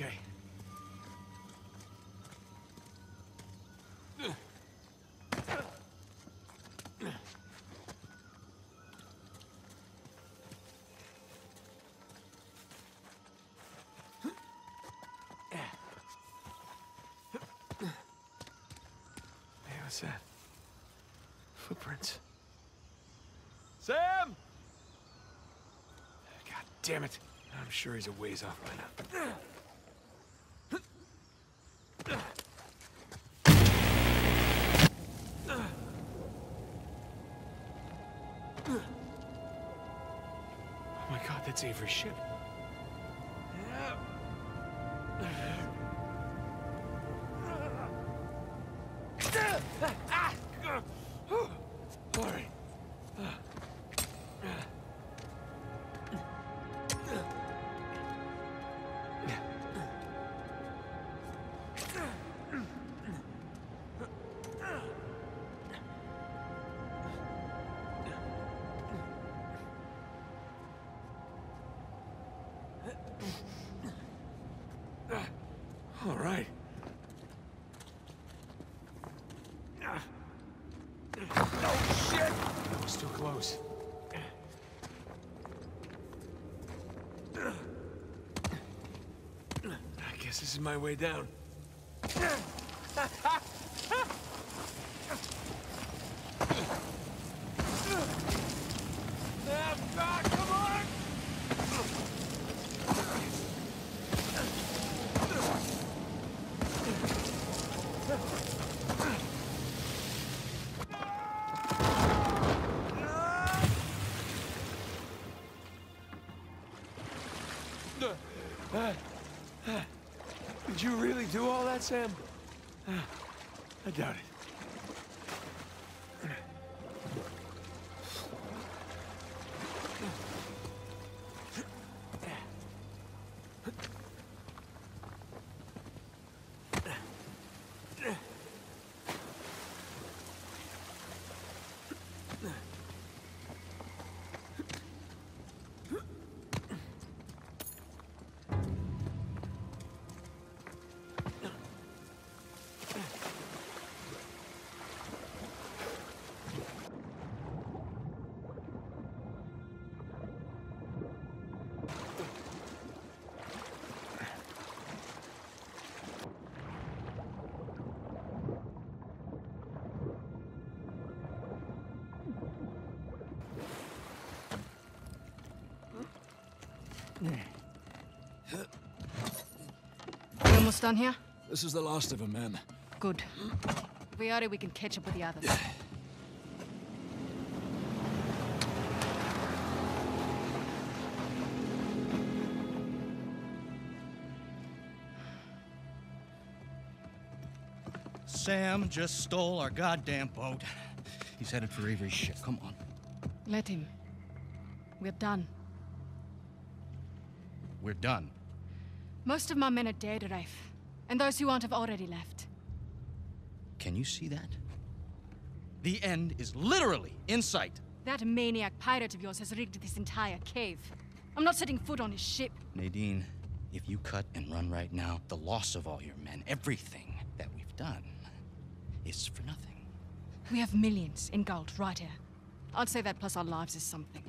okay. What's that? Footprints. Sam! God damn it. I'm sure he's a ways off by now. My god, ship. My way down. Did you really do all that, Sam? I doubt it. Almost done here? This is the last of them, ma'am. Good. If we are, we can catch up with the others. Sam just stole our goddamn boat. He's headed for Avery's ship. Come on. Let him. We're done. We're done. Most of my men are dead, Rafe. And those who aren't have already left. Can you see that? The end is literally in sight. That maniac pirate of yours has rigged this entire cave. I'm not setting foot on his ship. Nadine, if you cut and run right now, the loss of all your men, everything that we've done, is for nothing. We have millions in gold right here. I'd say that plus our lives is something.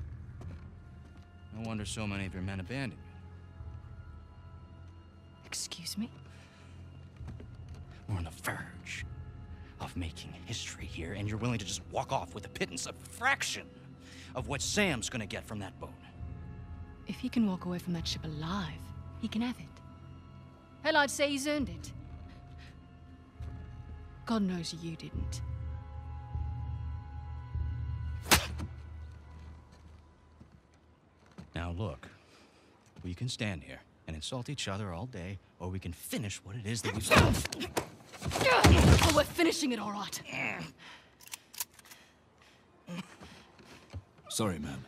No wonder so many of your men abandoned you. Excuse me? We're on the verge of making history here, and you're willing to just walk off with a pittance, a fraction of what Sam's gonna get from that boat. If he can walk away from that ship alive, he can have it. Hell, I'd say he's earned it. God knows you didn't. Now look, we can stand here and insult each other all day, or we can finish what it is that we've started. Oh, we're finishing it all right. Sorry, ma'am.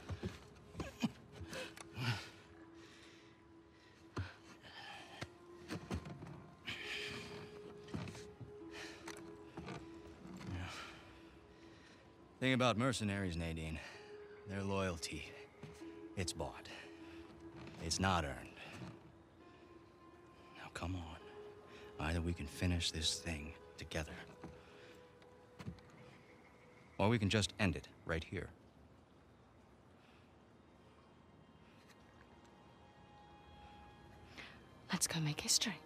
Thing about mercenaries, Nadine, their loyalty, it's bought. It's not earned. Now come on. Either we can finish this thing together, or we can just end it right here. Let's go make history.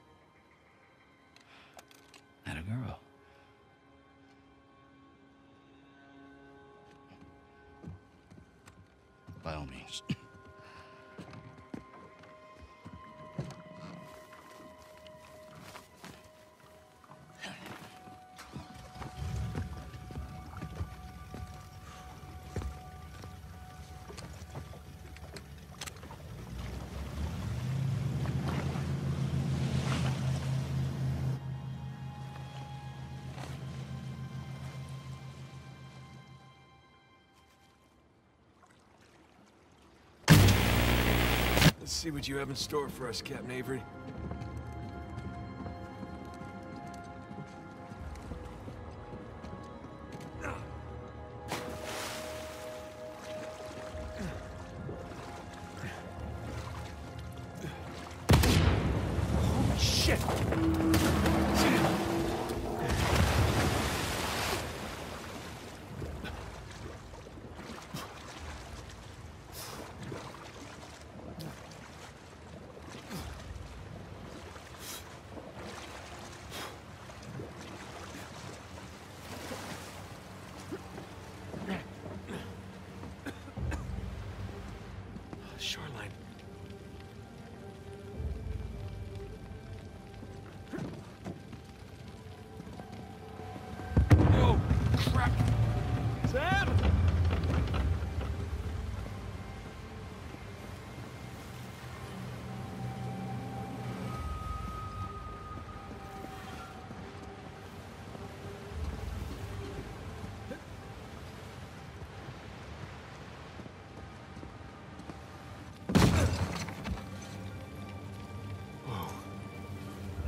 See what you have in store for us, Captain Avery.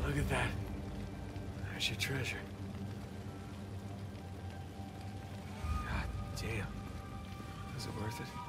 Look at that. There's your treasure. God damn. Was it worth it?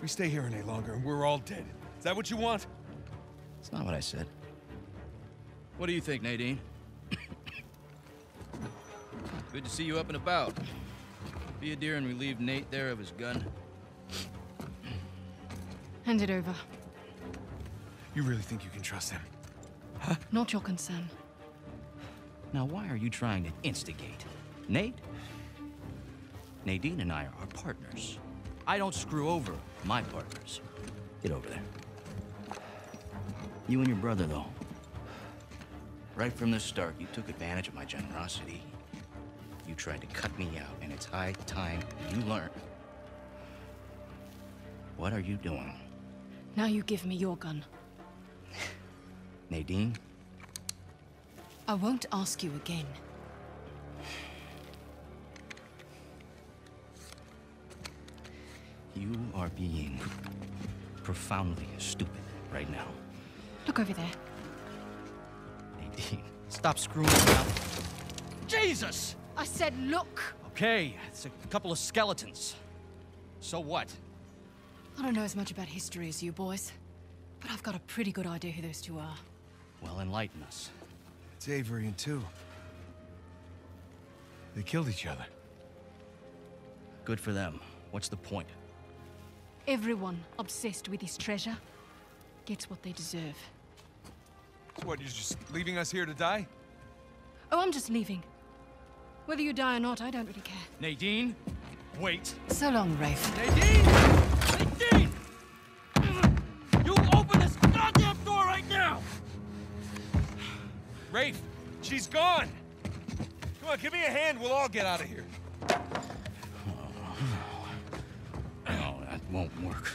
We stay here any longer and we're all dead. Is that what you want? it's not what I said. What do you think, Nadine? Good to see you up and about. Be a dear and relieve Nate there of his gun. Hand it over. You really think you can trust him? Huh? Not your concern. Now, why are you trying to instigate? Nate? Nadine and I are partners. I don't screw over my partners. Get over there. You and your brother, though. Right from the start, you took advantage of my generosity. You tried to cut me out, and it's high time you learn. What are you doing? Now you give me your gun. Nadine? I won't ask you again. You are being profoundly stupid right now. Look over there. Nadine, stop screwing around. Jesus! I said look! Okay, it's a couple of skeletons. So what? I don't know as much about history as you boys, but I've got a pretty good idea who those Tew are. Well, enlighten us. It's Avery and two. They killed each other. Good for them. What's the point? Everyone obsessed with this treasure gets what they deserve. What, you're just leaving us here to die? Oh, I'm just leaving. Whether you die or not, I don't really care. Nadine, wait. So long, Rafe. Nadine! Nadine! You open this goddamn door right now! Rafe, she's gone! Come on, give me a hand, we'll all get out of here. Won't work.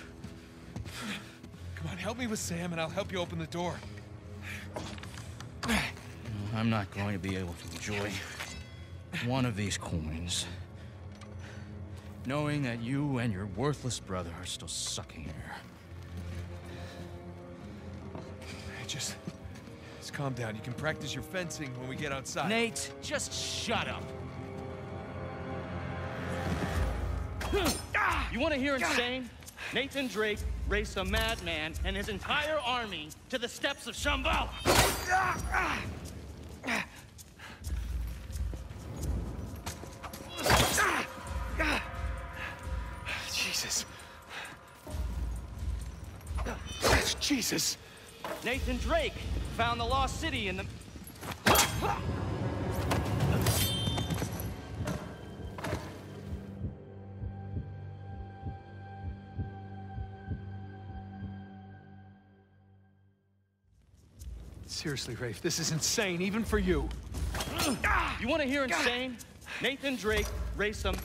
Come on, help me with Sam, and I'll help you open the door. I'm not going to be able to enjoy one of these coins. Knowing that you and your worthless brother are still sucking air. Hey, just, just calm down. You can practice your fencing when we get outside. Nate, just shut up. You want to hear insane? Nathan Drake raced a madman and his entire army to the steps of Shambhala. Jesus. Jesus. Nathan Drake found the lost city in the. Seriously, Rafe, this is insane, even for you. You want to hear insane? Nathan Drake race him.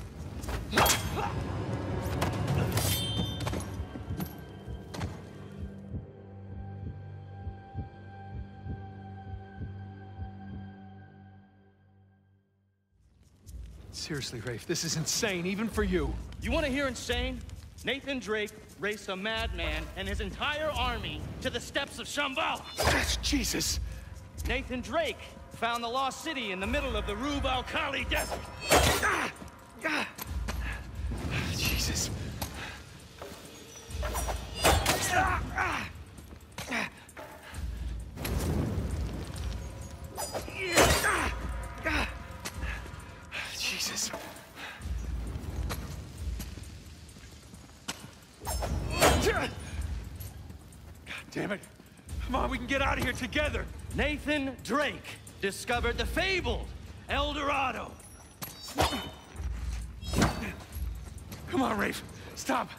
Seriously, Rafe, this is insane, even for you. You want to hear insane? Nathan Drake raced a madman and his entire army to the steps of Shambhala. Jesus. Nathan Drake found the lost city in the middle of the Rub al Khali desert. Jesus. Jesus. Damn it. Come on, we can get out of here together. Nathan Drake discovered the fabled El Dorado. Come on, Rafe. Stop.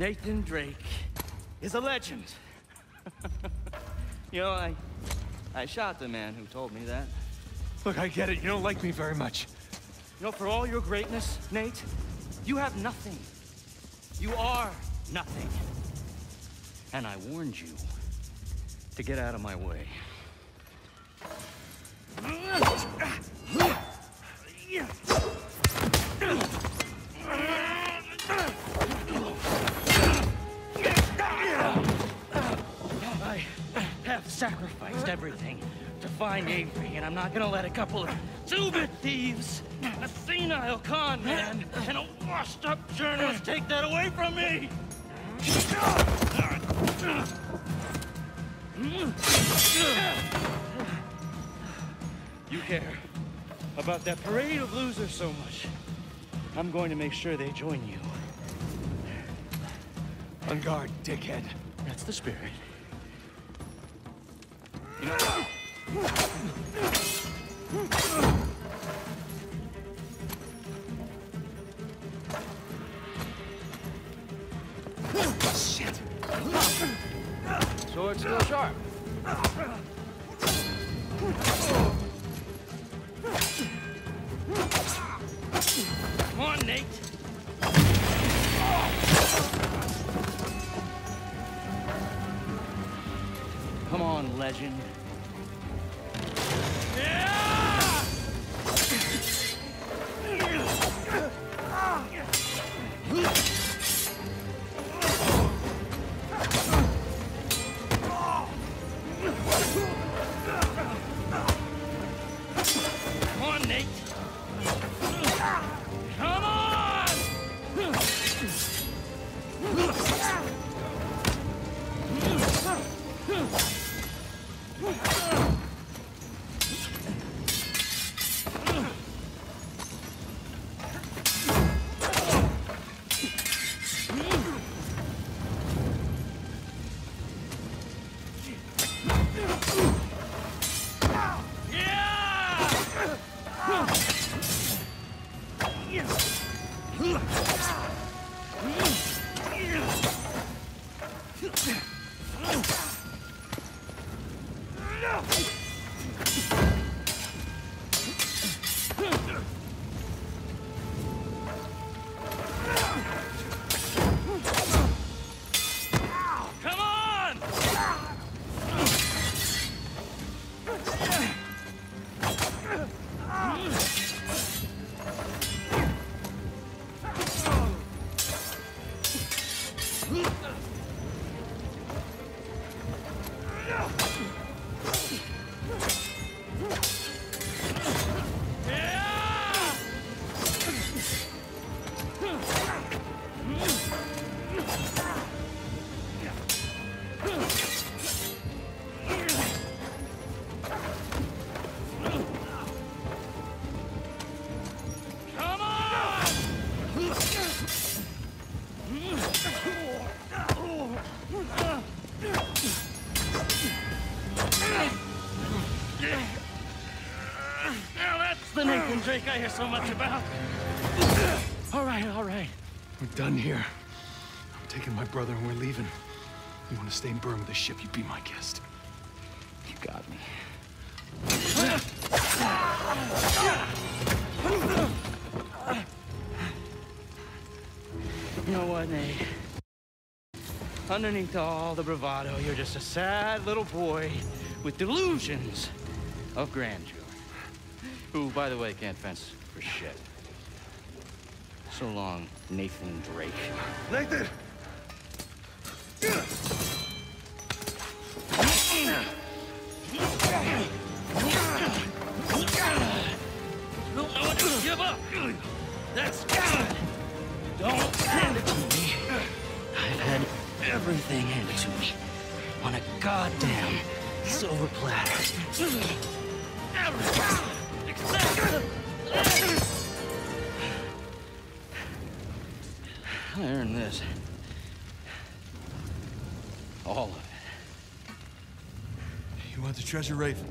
Nathan Drake is a legend. you know, I, I shot the man who told me that. Look, I get it. You don't like me very much. You know, for all your greatness, Nate, you have nothing. You are nothing. And I warned you to get out of my way. I have sacrificed everything to find Avery, and I'm not gonna let a couple of two-bit thieves, a senile con man, and a washed-up journalist take that away from me! You care about that parade of losers so much. I'm going to make sure they join you. On guard, dickhead. That's the spirit. You know, sword still sharp. Huh? Think I hear so much about. All right, all right. We're done here. I'm taking my brother and we're leaving. You want to stay in Burma with the ship, you be my guest. You got me. You know what, Nate? Underneath all the bravado, you're just a sad little boy with delusions of grandeur. Who, by the way, can't fence for shit. So long, Nathan Drake. Nathan! Don't know to give up. That's good. Don't hand it to me. I've had everything handed to me on a goddamn silver platter. Everything. I earned this. All of it. You want the treasure, Rafe?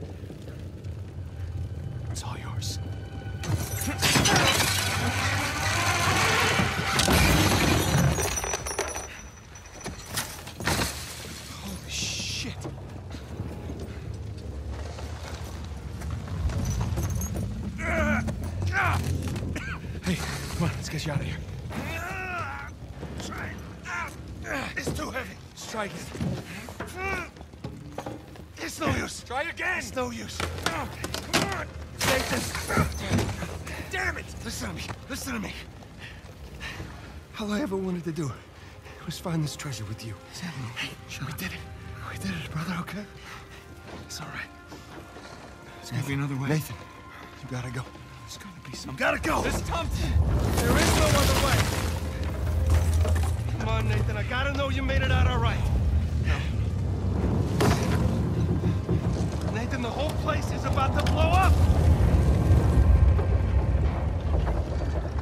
Get you out of here. It's too heavy. Strike it. It's no use. Try again. It's no use. Come on. Nathan. Damn it. Listen to me. Listen to me. All I ever wanted to do was find this treasure with you. Hey, We did it. We did it, brother, okay? It's all right. There's gotta be another way. Nathan, you gotta go. There's gotta be some. Gotta go! This Thompson! There is no other way! Come on, Nathan, I gotta know you made it out all right. Nathan, the whole place is about to blow up!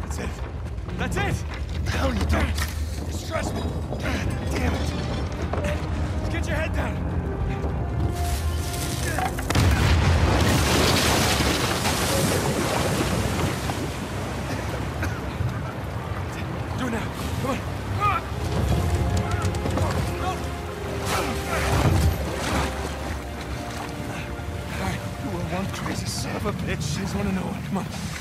That's it. That's it! The hell you doing? It's stressful. God damn it. Get your head down. One crazy son of a bitch. She's one to know it. Come on.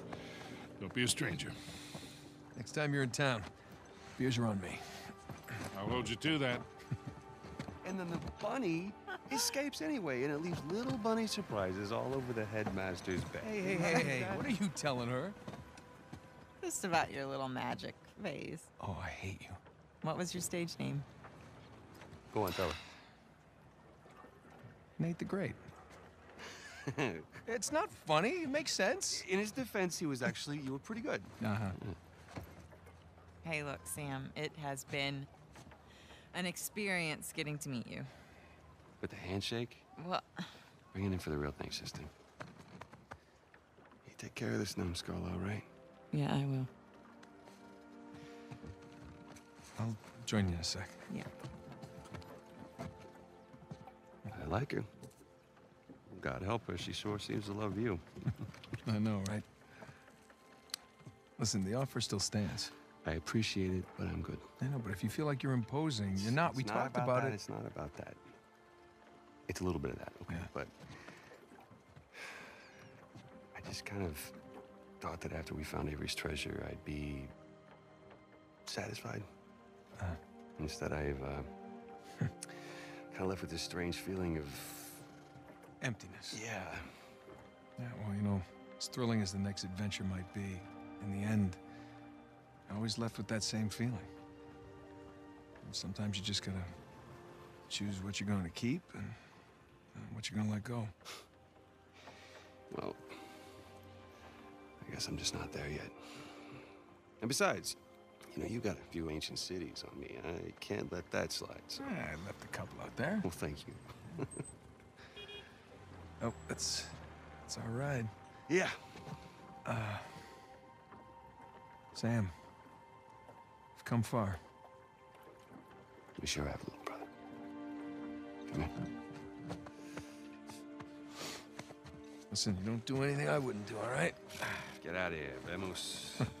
Don't be a stranger. Next time you're in town, beers are on me. I'll hold you to that. And then the bunny escapes anyway, and it leaves little bunny surprises all over the headmaster's bed. Hey, hey, hey, hey, what are you telling her? Just about your little magic phase. Oh, I hate you. What was your stage name? Go on, tell her. Nate the Great. It's not funny. It makes sense. In his defense, he was actually, you were pretty good. Uh-huh. Hey, look, Sam, it has been an experience getting to meet you. But the handshake, Well, bring it in for the real thing, sister. You take care of this numbskull, all right? yeah, I will. I'll join you in a sec. Yeah. I like her. God help her, she sure seems to love you. I know, right? Listen, the offer still stands. I appreciate it, but I'm good. I know, but if you feel like you're imposing, you're not. We It's talked about, about it. It's not about that. It's a little bit of that, okay? Yeah. But I just kind of thought that after we found Avery's treasure, I'd be satisfied. Uh. Instead, I've uh, kind of left with this strange feeling of Emptiness. yeah. Yeah, well, you know, as thrilling as the next adventure might be, in the end, I always left with that same feeling. And sometimes you just gotta choose what you're going to keep and uh, what you're gonna let go. Well, I guess I'm just not there yet. And besides, you know, you got a few ancient cities on me. I can't let that slide. So, Yeah, I left a couple out there. well, thank you. Oh, that's that's all right. Yeah. Uh, Sam, you've come far. We sure have, a little brother. Come here. Listen, you don't do anything I wouldn't do, all right? Get out of here. Vamos.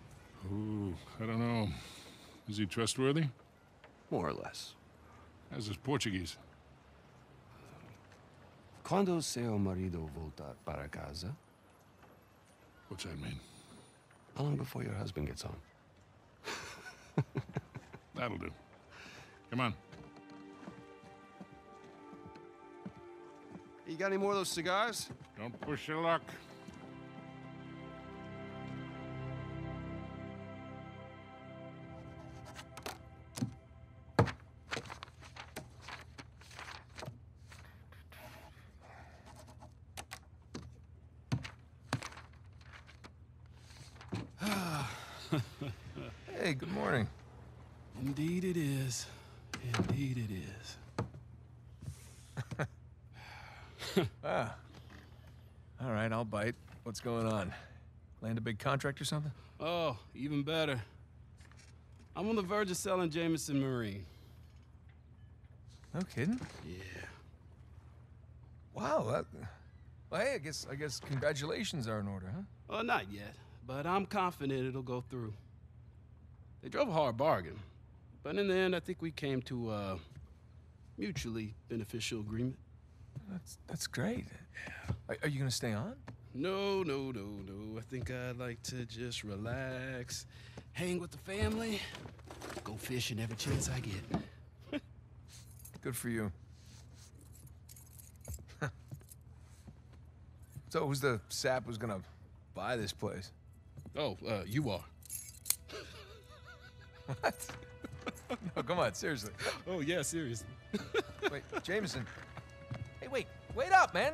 Ooh, I don't know. Is he trustworthy? More or less. How's his Portuguese? Quando seu marido volta para casa? What's that mean? How long before your husband gets home? That'll do. Come on. You got any more of those cigars? Don't push your luck. What's going on? Land a big contract or something? Oh, even better. I'm on the verge of selling Jameson Marine. No kidding. Yeah. Wow. That, well, hey, I guess I guess congratulations are in order, huh? Well, not yet, but I'm confident it'll go through. They drove a hard bargain, but in the end, I think we came to a mutually beneficial agreement. That's that's great. Are, are you gonna stay on? No, no, no, no. I think I'd like to just relax, hang with the family, go fishing every chance I get. Good for you. so who's the sap who's gonna buy this place? Oh, uh, you are. What? no, come on, seriously. Oh, yeah, seriously. Wait, Jameson. Hey, wait, wait up, man.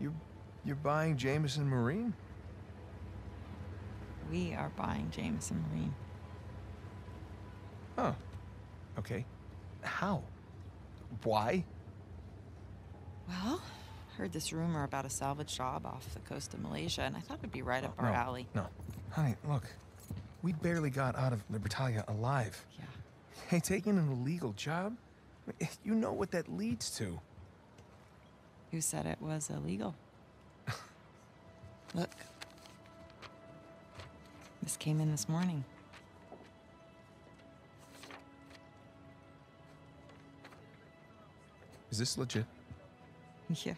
You, you're buying Jameson Marine? We are buying Jameson Marine. Oh. Okay. How? Why? Well, heard this rumor about a salvage job off the coast of Malaysia, and I thought it'd be right oh, up our no, alley. No. Honey, look. We barely got out of Libertalia alive. Yeah. Hey, taking an illegal job? You know what that leads to. Who said it was illegal? Look. This came in this morning. Is this legit? Yeah.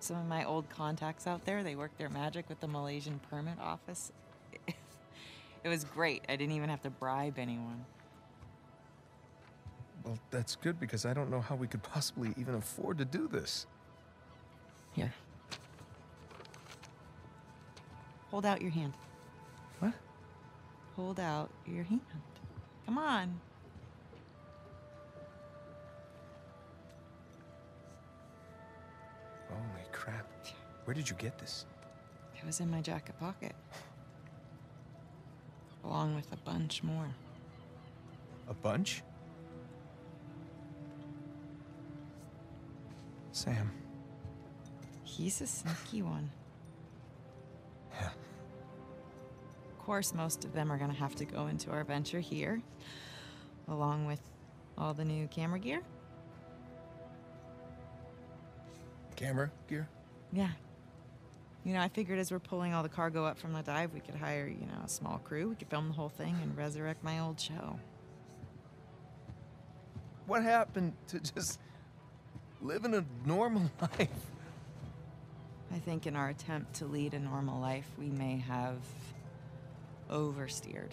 Some of my old contacts out there, they work their magic with the Malaysian permit office. It was great. I didn't even have to bribe anyone. Well, that's good because I don't know how we could possibly even afford to do this. Here. Hold out your hand. What? Hold out your hand. Come on. Holy crap. Where did you get this? It was in my jacket pocket. Along with a bunch more. A bunch? Sam. He's a sneaky one. Yeah. Of course, most of them are going to have to go into our venture here, along with all the new camera gear. Camera gear? Yeah. You know, I figured as we're pulling all the cargo up from the dive, we could hire, you know, a small crew. We could film the whole thing and resurrect my old show. What happened to just living a normal life? I think in our attempt to lead a normal life, we may have oversteered.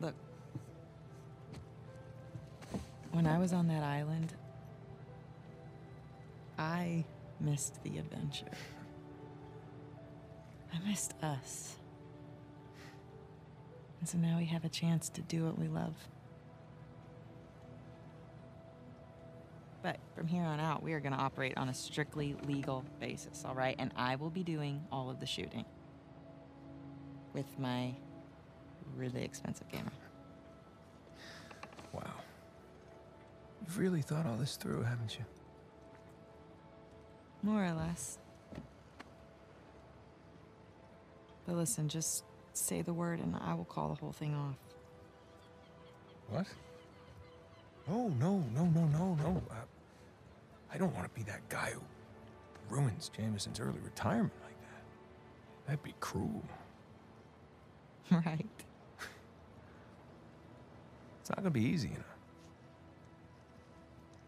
Look, when I was on that island, I missed the adventure. I missed us. And so now we have a chance to do what we love. But from here on out, we are going to operate on a strictly legal basis, all right? And I will be doing all of the shooting with my really expensive camera. Wow. You've really thought all this through, haven't you? More or less. But listen, just say the word and I will call the whole thing off. What? No, no, no, no, no, no. Uh, I don't want to be that guy who ruins Jameson's early retirement like that. That'd be cruel. right? It's not gonna be easy, you know.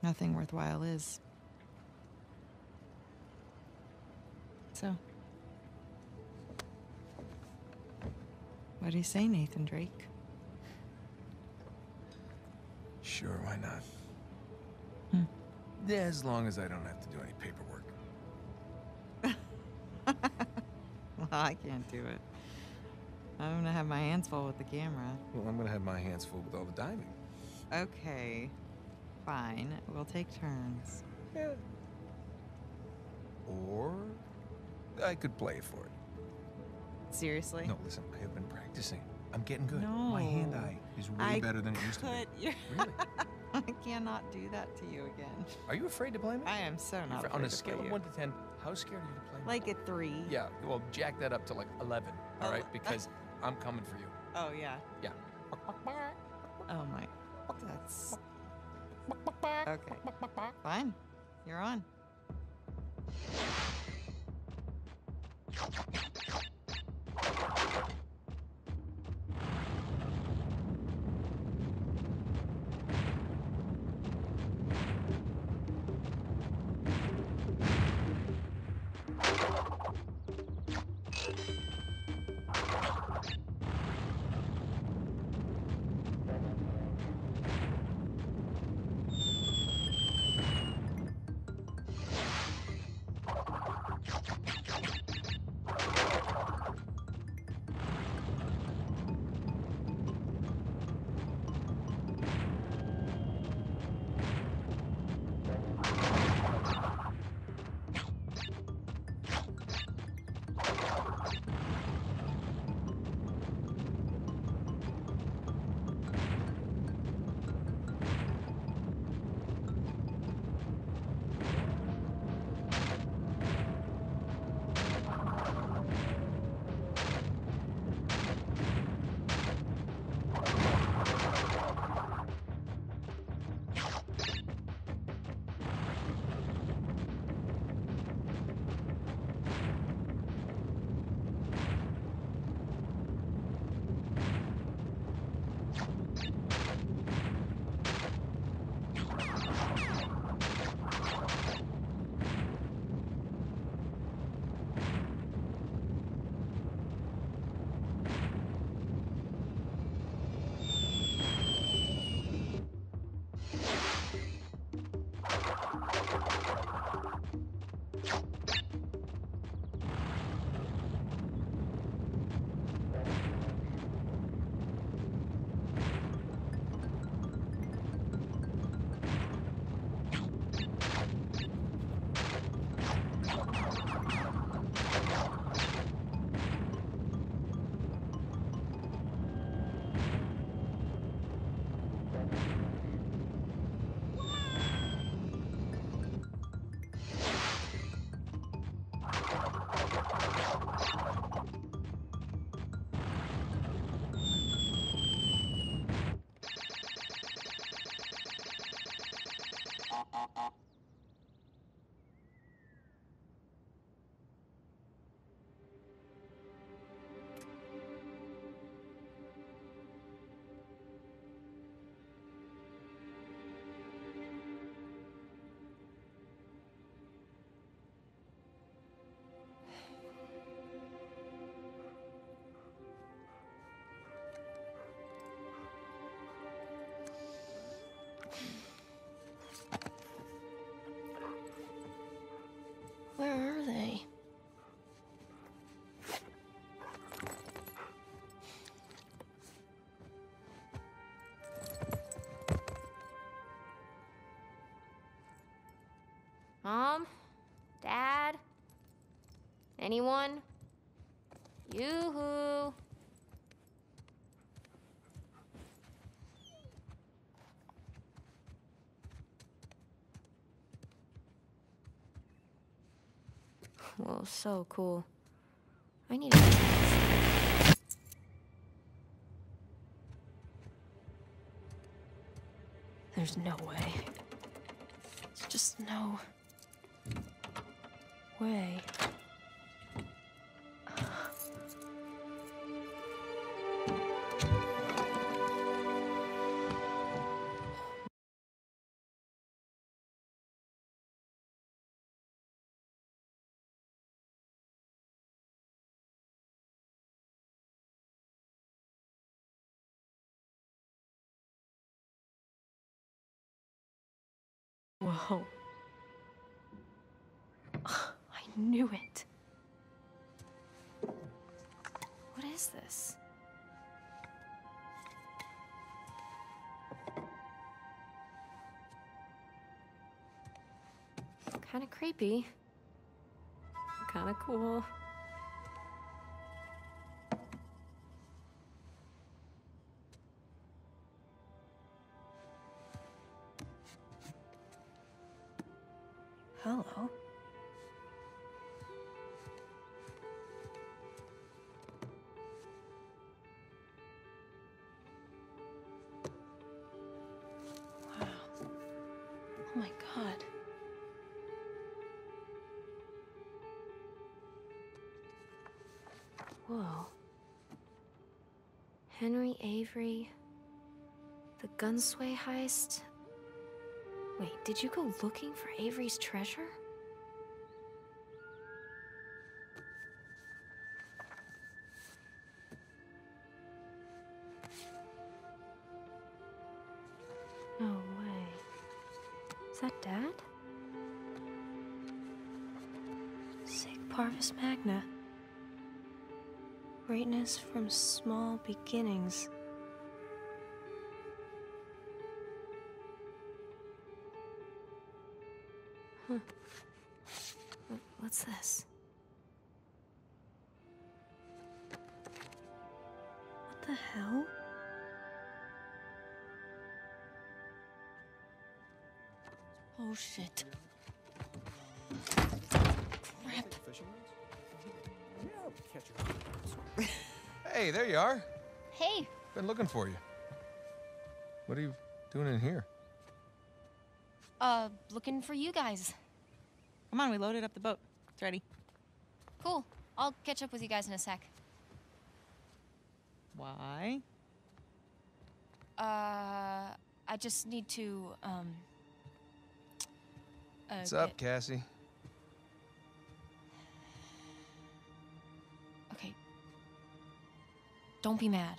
Nothing worthwhile is. So. What do you say, Nathan Drake? Sure, why not? Hmm. Yeah, as long as I don't have to do any paperwork. Well, I can't do it. I'm gonna have my hands full with the camera. Well, I'm gonna have my hands full with all the diving. Okay. Fine. We'll take turns. Yeah. Or I could play for it. Seriously? No, listen, I have been practicing. I'm getting good. No. My hand-eye is way I better than it used to be. Really? I cannot do that to you again. Are you afraid to play me? I am so not. Afraid on a scale of one to ten, how scared are you to play me? Like a three. Yeah. Well, jack that up to like eleven. All oh, right, because uh, I'm coming for you. Oh yeah. Yeah. Oh my. That's. Okay. Fine. You're on. Anyone? Yoo-hoo. Whoa, so cool. I need. There's no way. There's just no way. Whoa. I knew it. What is this? Kind of creepy. Kind of cool. Hello. Wow. Oh my god. Whoa. Henry Avery. The Gunsway heist. Wait, did you go looking for Avery's treasure? No way. Is that Dad? Sic Parvis Magna. Greatness from small beginnings. What's this? What the hell? Oh shit. Crap. Hey, there you are. Hey, Been looking for you. What are you doing in here? uh, looking for you guys. Come on, we loaded up the boat. It's ready. Cool. I'll catch up with you guys in a sec. Why? Uh, I just need to, um. Uh, What's up, get- Cassie? Okay. Don't be mad.